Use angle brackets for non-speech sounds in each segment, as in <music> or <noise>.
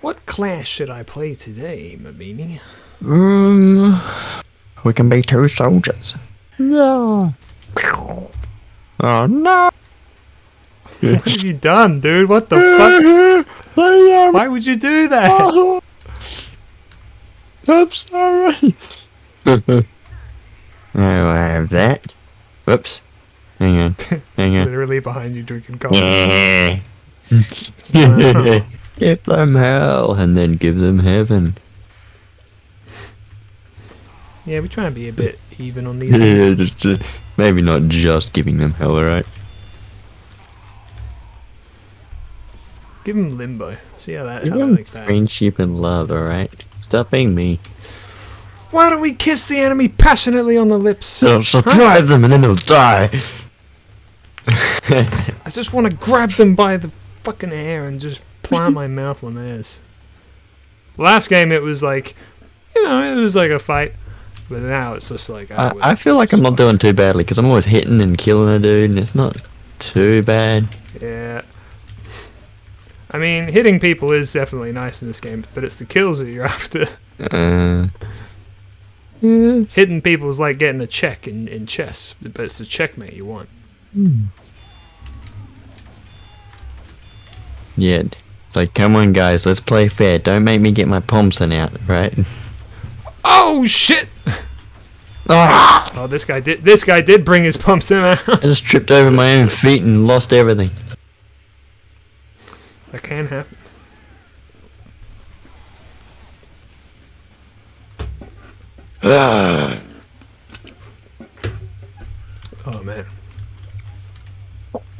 What class should I play today, Mabeanie? Um, we can be two soldiers. No. Oh no! What have you done, dude? What the fuck? I am. Why would you do that? <laughs> I'm sorry. <laughs> I'll have that. Whoops. Hang on. <laughs> Hang on. Literally behind you drinking coffee. Give them hell and then give them heaven. Yeah, we try and be a bit even on these. <laughs> Yeah, just, just- maybe not just giving them hell, alright? Give them limbo. See how that, Give how them like that. and love, alright? Stop being me. Why don't we kiss the enemy passionately on the lips? I'll surprise them and then they'll die. <laughs> I just want to grab them by the fucking hair and just plant my mouth on this. Last game it was like, you know, it was like a fight, but now it's just like I, I, I feel like I'm not doing too badly because I'm always hitting and killing a dude and it's not too bad. yeah. I mean, hitting people is definitely nice in this game, but it's the kills that you're <laughs> after. Uh, yes. Hitting people is like getting a check in, in chess, but it's the checkmate you want. Yeah. It's like, come on, guys, let's play fair. Don't make me get my Thompson out, right? <laughs> Oh shit! <laughs> Ah! Oh, this guy did. This guy did bring his pumps in. out. <laughs> I just tripped over my own feet and lost everything. that can happen. Ah. Oh man.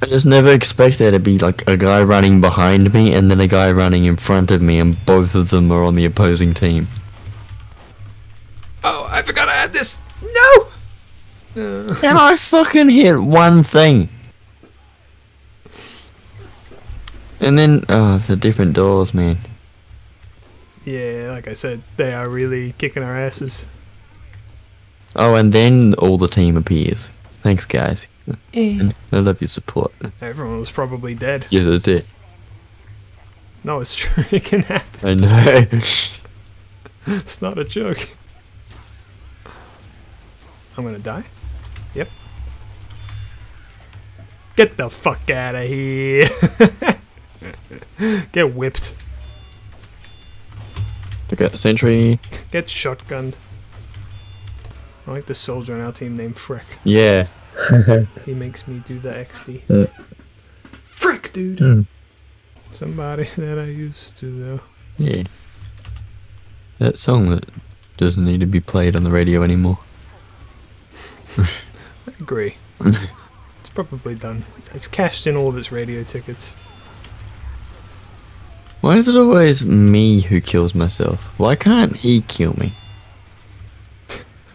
I just never expect there to be like a guy running behind me and then a guy running in front of me, and both of them are on the opposing team. Oh, I forgot I had this. No. Uh, <laughs> And I fucking hit one thing. And then, oh, the different doors, man. yeah, like I said, they are really kicking our asses. Oh, and then all the team appears. Thanks, guys. Eh. I love your support. Everyone was probably dead. Yeah, that's it. No, it's <laughs> true. It can happen. I know. <laughs> It's not a joke. I'm gonna die. Yep. Get the fuck out of here. <laughs> Get whipped. Look at sentry. Get shotgunned. I like the soldier on our team named Frick. Yeah. <laughs> He makes me do the XD. Uh. Frick, dude. Hmm. Somebody <laughs> that I used to though. Yeah. That song that doesn't need to be played on the radio anymore. I agree. <laughs> It's probably done. It's cashed in all of its radio tickets. Why is it always me who kills myself? Why can't he kill me?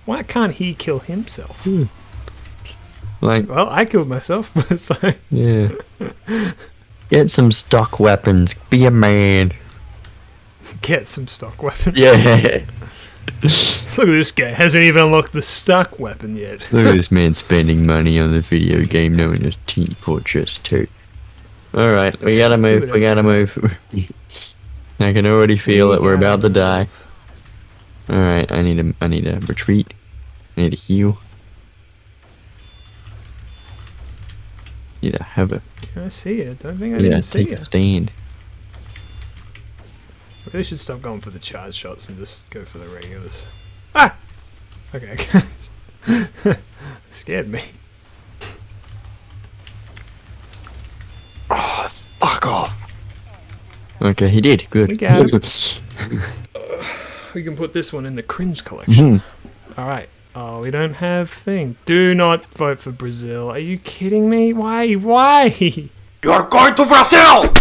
Why can't he kill himself? Like, Well, I killed myself, <laughs> but it's like, yeah. <laughs> Get some stock weapons. Be a man. get some stock weapons. Yeah. <laughs> Look at this guy. Hasn't even unlocked the stock weapon yet. Look at this man spending money on the video game known as Team Fortress 2. Alright, we gotta move, we gotta move. I can already feel it, we're about to die. Alright, I need to I need to retreat. I need to heal. Need to have a I see it. Don't think I yeah, didn't see take a it. stand. Really should stop going for the charge shots and just go for the regulars. Ah! Okay, okay. <laughs> Scared me. Fuck off. Okay, he did. Good. We got <laughs> We can put this one in the cringe collection. Mhm. Alright. Oh, we don't have thing. Do not vote for Brazil. Are you kidding me? Why? Why? <laughs> You're going to Brazil!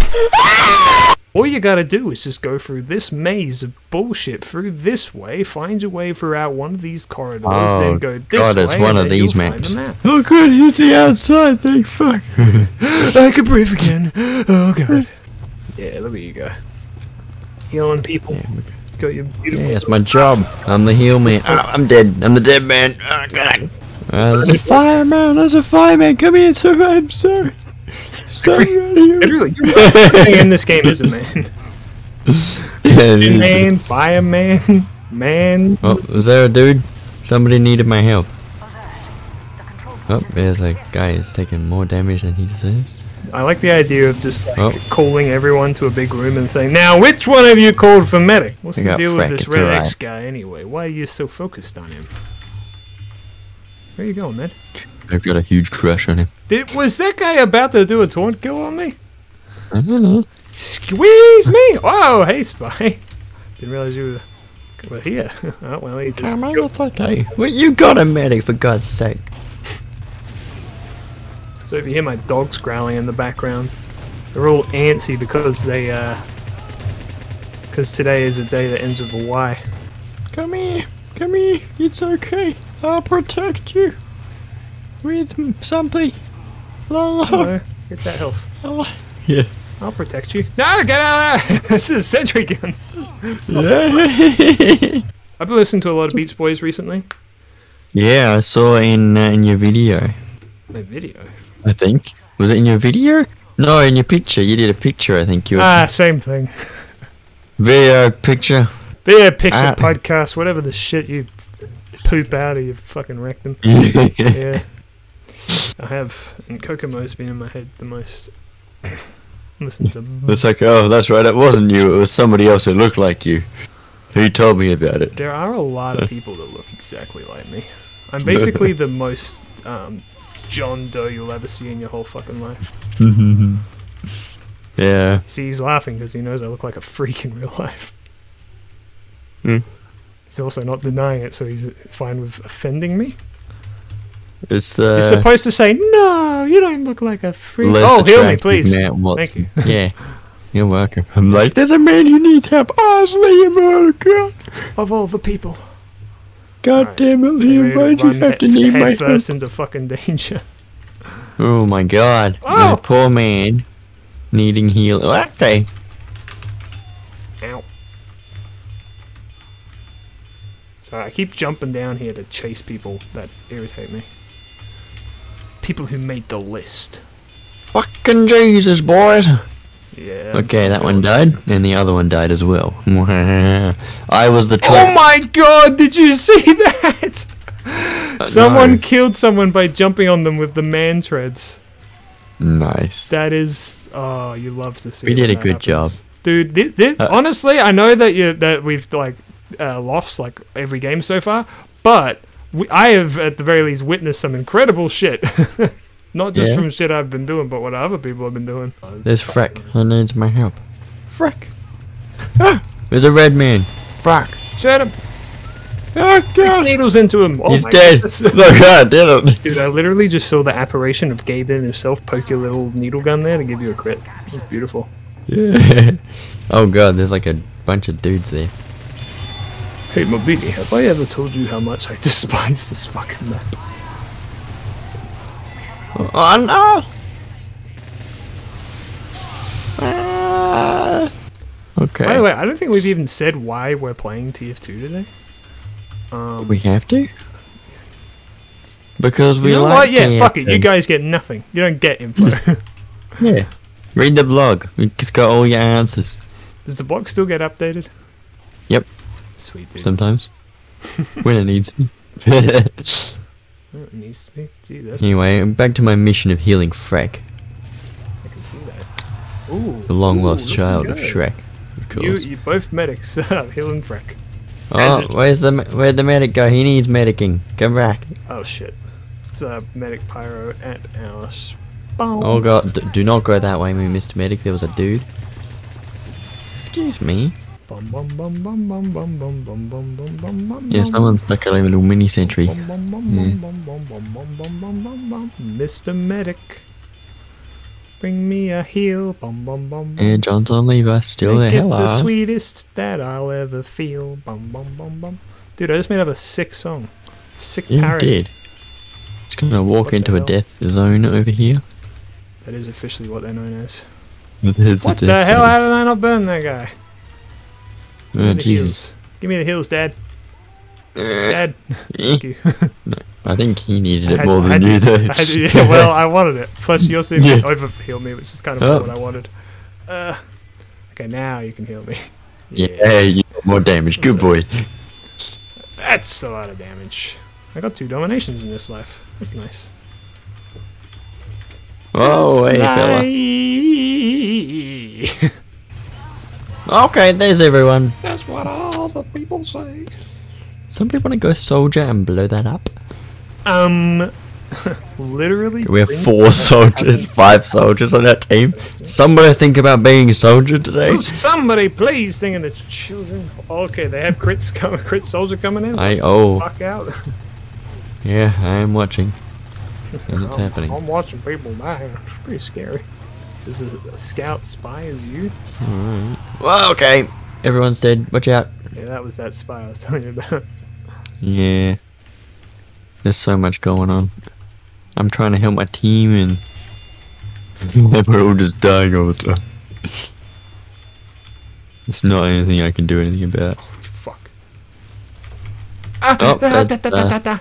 All you gotta do is just go through this maze of bullshit through this way, find your way throughout one of these corridors, Oh, then go this God, way. it's one of these you'll maps. map. Oh good, he's the outside, thank fuck. <laughs> I can breathe again. Oh god. <laughs> Yeah, look at you go. Healing people. Got your beautiful. Yeah, it's my job. I'm the heel man. Oh, I'm dead. I'm the dead man. Oh god. Uh, there's a fireman. There's a fireman. Come here, sir. I'm sorry. Stop running. Everything everything in this game is a man. <laughs> Oxygen man, fireman, man. Oh, was there a dude? Somebody needed my help. Uh, oh, there's a guy who's taking more damage than he deserves. I like the idea of just like Oh. calling everyone to a big room and saying, "Now, which one of you called for medic?" What's the deal with this Red X guy anyway? Why are you so focused on him? Where are you going, man? I've got a huge crush on him. Did, was that guy about to do a taunt kill on me? I don't know. Squeeze me! Oh, hey, spy. Didn't realize you were, were here. oh, <laughs> well, he just. Come on, it's okay. Well, you got a medic for God's sake. So if you hear my dogs growling in the background, they're all antsy because they, uh. Because today is a day that ends with a Y. Come here, come here. It's okay. I'll protect you with something. La la. Hello, get that health. Yeah. I'll protect you. No, get out of there! <laughs> this is a sentry gun. Yeah. I've been listening to a lot of Beach Boys recently. yeah, I saw in uh, in your video. My video. I think was it in your video? No, in your picture. You did a picture. I think you. Ah, same thing. video picture. Video, picture Ah. podcast, whatever the shit you poop out of your fucking rectum. <laughs> yeah. I have. And Kokomo's been in my head the most. Listen to. It's like, oh, that's right. It wasn't you. It was somebody else who looked like you. Who told me about it? There are a lot of people that look exactly like me. I'm basically <laughs> the most um, John Doe you'll ever see in your whole fucking life. <laughs> yeah. See, he's laughing because he knows I look like a freak in real life. Hmm. He's also not denying it, so he's fine with offending me. It's the You're supposed to say, "No, you don't look like a freak." Oh, heal me, please. Thank you. <laughs> yeah. You're welcome. I'm like, <laughs> there's a man who needs help. Oh, it's Liam. Oh, Of all the people, God Alright. damn it, I'm Liam. Why'd you have to <laughs> need my help? first into fucking danger. Oh, my God. Oh! My poor man needing heal. Oh, okay. Ow. Sorry, I keep jumping down here to chase people that irritate me. People who made the list. Fucking Jesus, boys. Yeah. Okay, that one died, and the other one died as well. <laughs> I was the Oh my god, did you see <laughs> that? Someone no. killed someone by jumping on them with the man treads. Nice. That is, oh, you love to see. We did a good job. dude. This, this, Uh, honestly, I know that you that we've like uh, lost like every game so far, but we, I have at the very least witnessed some incredible shit. <laughs> Not just Yeah. from shit I've been doing, but what other people have been doing. There's Freck. Who needs my help? Freck. Ah, <gasps> there's a red man. Freck. Shut him! Oh god. Needles into him. Oh He's dead. Look, <laughs> I did it. Dude, I literally just saw the apparition of Gaben himself poke your little needle gun there to give you a crit. It was beautiful. Yeah. <laughs> Oh god, there's like a bunch of dudes there. Hey, Mabeanie, have I ever told you how much I <laughs> despise this fucking map? Oh no. Ah. Okay. By the way, I don't think we've even said why we're playing TF2 today. Um, we have to. Because we you know like what? Yeah, fuck it. You guys get nothing. You don't get info. <laughs> <laughs> Yeah. Read the blog. It's got all your answers. Does the blog still get updated? Yep. Sweet, dude. Sometimes. <laughs> when it needs to. Oh, needs to be. Gee, that's anyway, back to my mission of healing Freck, I can see that. Ooh. the long lost child of. Shrek. Of You, course. you both medics. <laughs> Healing Freck. oh, where's the where'd the medic go? He needs medicing. Come back. Oh shit. It's a medic pyro at our spawn. Oh god, d- do not go that way, Mr. Medic. There was a dude. Excuse me. Bum bum bum bum bum bum bum bum bum bum bum bum. Yeah, someone stuck a little mini sentry. Bum, bum, bum, Yeah. bum, bum, bum, bum, bum, bum, bum, bum. Mr. Medic, bring me a heal. Bum bum bum. And Johnson Levi still there. Make it Hello. the sweetest that I'll ever feel. Bum bum bum bum. Dude, I just made up a sick song. Sick You parody. did. Just gonna walk What into a death zone over here. That is officially what they're known as. what What the hell? How did I not burn that guy? Give me Oh, the Jesus. heals. Give me the heals, Dad. Eh, Dad. <laughs> Thank you. I think he needed it had- more I than you, to- though. I to- <laughs> yeah, well, I wanted it. Plus, you're seeing me Yeah. over heal me, which is kind of Oh. what I wanted. Uh, okay, now you can heal me. Yeah, you got more damage. Good boy. That's a lot of damage. I got two dominations in this life. That's nice. Oh, hey, fella. fella. <laughs> Okay, there's everyone. That's what all the people say. Somebody want to go soldier and blow that up? Um, <laughs> literally. We have four soldiers, five soldiers on our team. Somebody think about being a soldier today. Will Somebody please thinking it's children. Okay, they have crits coming. <laughs> Crit soldier coming in. I oh Fuck out. <laughs> yeah, I am watching. And it's I'm- happening. I'm watching people die. It's pretty scary. Is a, a scout spy as you? Alright. Well, okay. Everyone's dead. Watch out. Yeah, that was that spy I was telling you about. Yeah. There's so much going on. I'm trying to help my team and <laughs> we're all just dying all the time. There's not anything I can do anything about. Holy fuck. Ah, Oh, da, da, that's, da, da, da, da.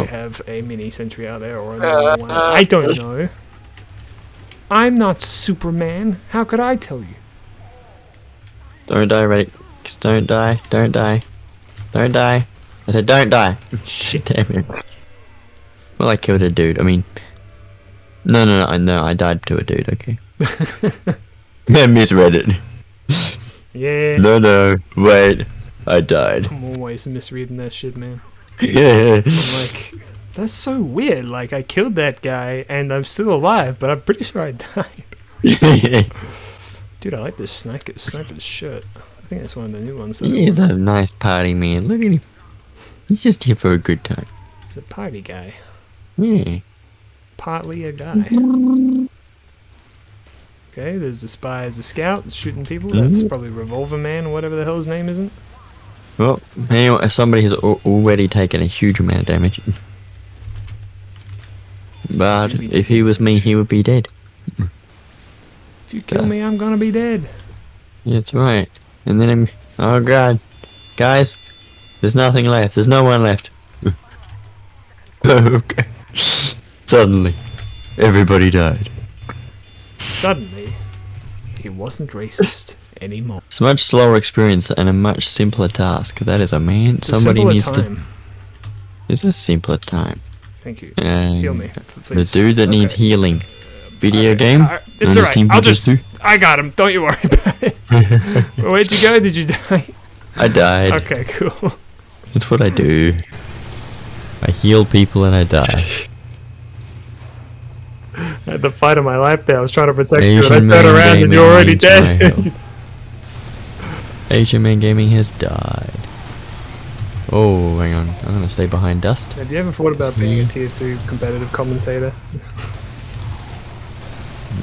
Oh. have a mini sentry out there or another uh, one. Uh, I don't know. I'm not Superman. How could I tell you? Don't die, Reddick. Just don't die. Don't die. Don't die. I said don't die. <laughs> Shit, <laughs> damn it. Well, I killed a dude. I mean, no, no, no, I no. I died to a dude. Okay. <laughs> I misread it. Yeah. No, no. Wait. I died. I'm always misreading that shit, man. <laughs> Yeah. I'm like, that's so weird. Like, I killed that guy and I'm still alive, but I'm pretty sure I <laughs> died. yeah. Dude, I like this sniper sniper's shirt. I think that's one of the new ones. He's a nice party man. Look at him. He's just here for a good time. He's a party guy. Yeah. Partly a guy. <laughs> Okay, there's the spy as a scout that's shooting people. That's Mhm. probably Revolver Man whatever the hell his name isn't. Well, anyway, somebody has already taken a huge amount of damage. But if he was me, he would be dead. If you kill Okay. me, I'm gonna be dead. That's right. And then I'm. Oh god. Guys, there's nothing left. There's no one left. <laughs> okay. Suddenly, everybody died. Suddenly, he wasn't racist anymore. It's a much slower experience and a much simpler task. That is a man. It's Somebody simpler needs time. to. It's a simpler time. Thank you. And Heal me, please. The dude that needs healing. Video Alright, game. It's alright. I'll just just. I got him. Don't you worry about it. <laughs> Where'd you go? Did you die? I died. Okay, cool. That's what I do. I heal people and I die. I had the fight of my life there. I was trying to protect you, and I turned around and you're already dead. <laughs> Asian Man Gaming has died. Oh, hang on. I'm gonna stay behind dust. Have you ever thought about being a tier two competitive commentator?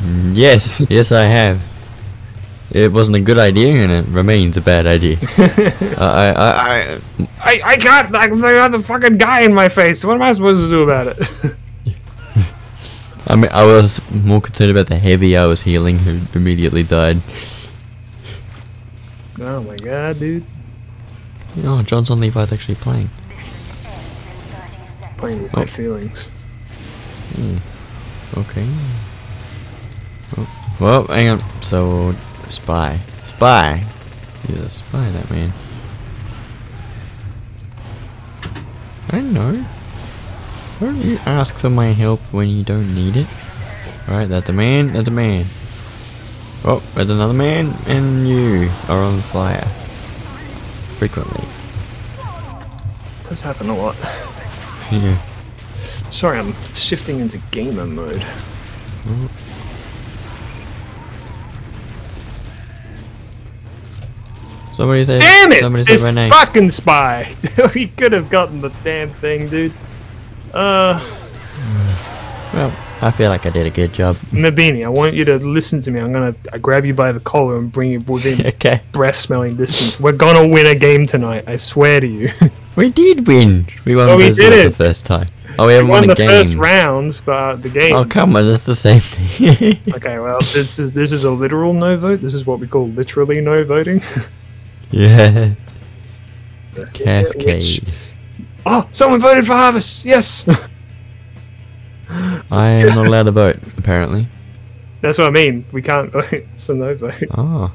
Mm, Yes, <laughs> yes, I have. It wasn't a good idea, and it remains a bad idea. <laughs> I, I, I, I. I, I got the fucking guy in my face. What am I supposed to do about it? <laughs> I mean, I was more concerned about the heavy I was healing, who immediately died. Oh my god, dude. Oh, Johnson Levi's actually playing. Playing with my Oh. feelings. Hmm. Okay. Oh, well, hang on. So, spy, spy. He's a spy, that man. I know. Why Don't you ask for my help when you don't need it? Alright, that's a man, that's a man. Oh, there's another man, and you are on fire. Frequently. Does happen a lot. Yeah. Sorry, I'm shifting into gamer mode. Somebody say Damn it! Somebody This fucking spy! <laughs> we could have gotten the damn thing, dude. Uh, Well, I feel like I did a good job. Mabeanie, I want you to listen to me. I'm gonna I grab you by the collar and bring you within <laughs> okay. breath smelling distance. We're gonna win a game tonight. I swear to you. <laughs> We did win. We won Oh, we did the first time. Oh, we haven't won won, the game. first rounds, but the game. Oh, come on, that's the same thing. <laughs> Okay, well, this is this is a literal no vote. This is what we call literally no voting. yeah. Which- Cascade. oh, someone voted for Harvest. Yes. I am not allowed to vote, apparently. That's what I mean. We can't <laughs> vote. It's a no vote. Oh.